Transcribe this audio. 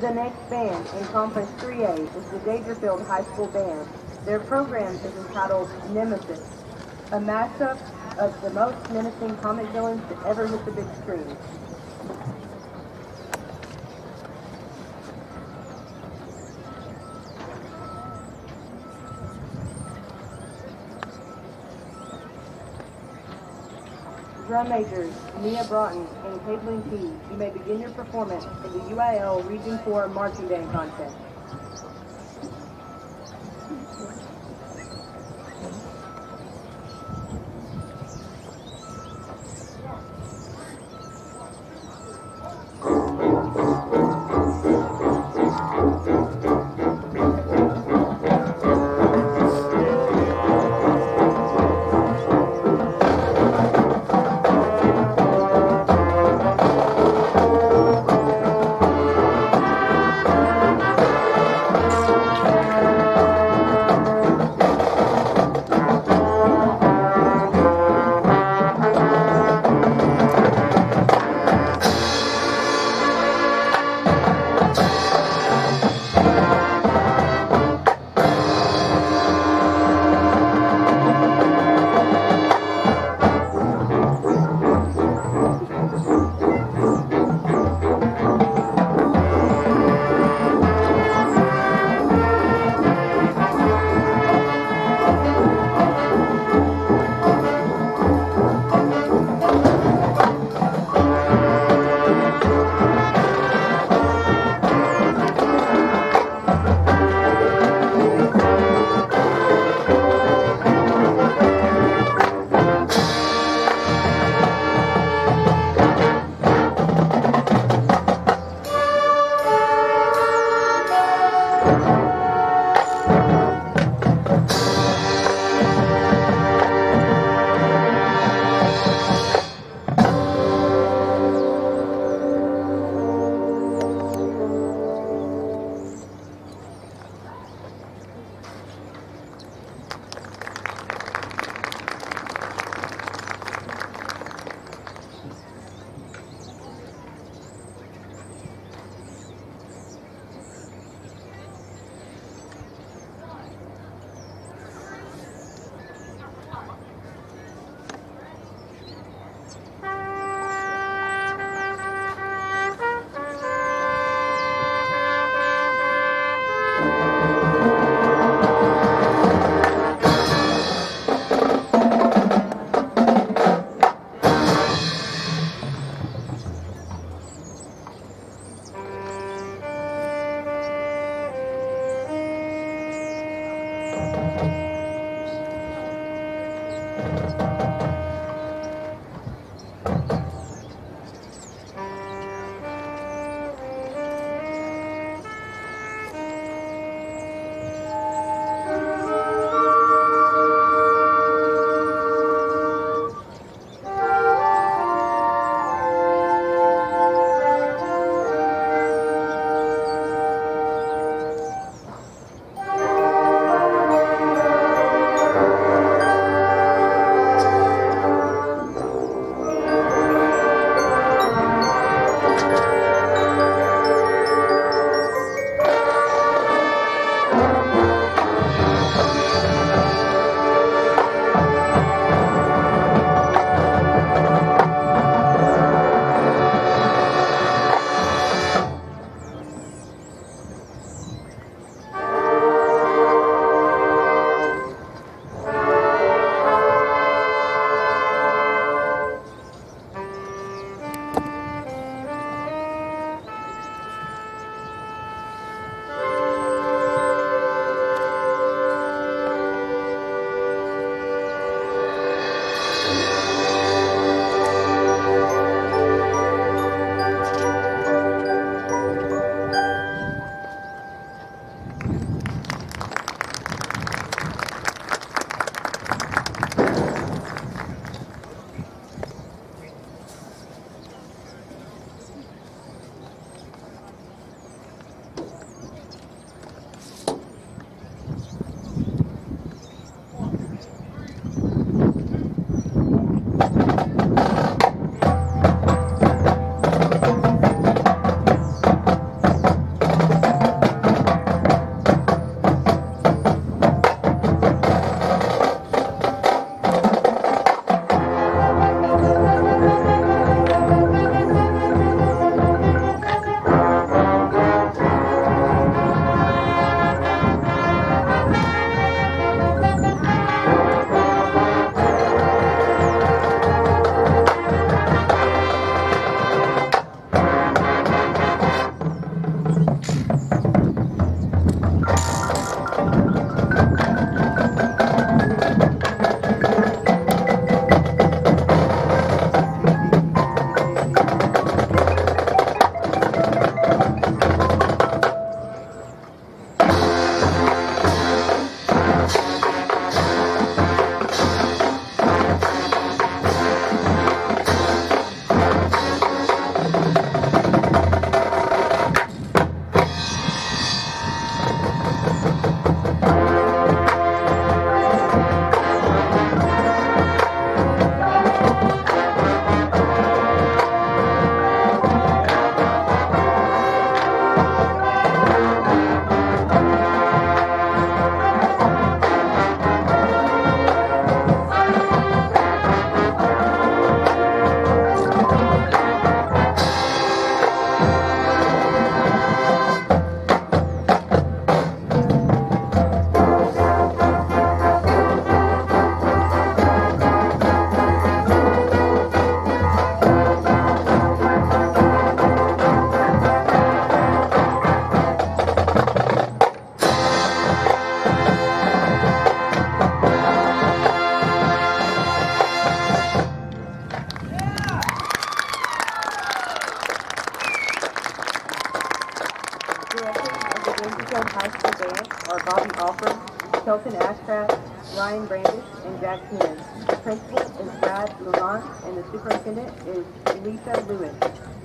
The next band in Conference 3A is the Daingerfield High School Band. Their program is entitled Nemesis, a mashup of the most menacing comic villains to ever hit the big screen. Drum majors Mia Broughton and Caitlin Key, you may begin your performance in the UIL Region 4 Marching Band Contest. Daingerfield High School Band are Bobby Alford, Kelton Ashcraft, Ryan Brandish, and Jack Keenan. The principal is Brad Levant, and the superintendent is Lisa Lewis.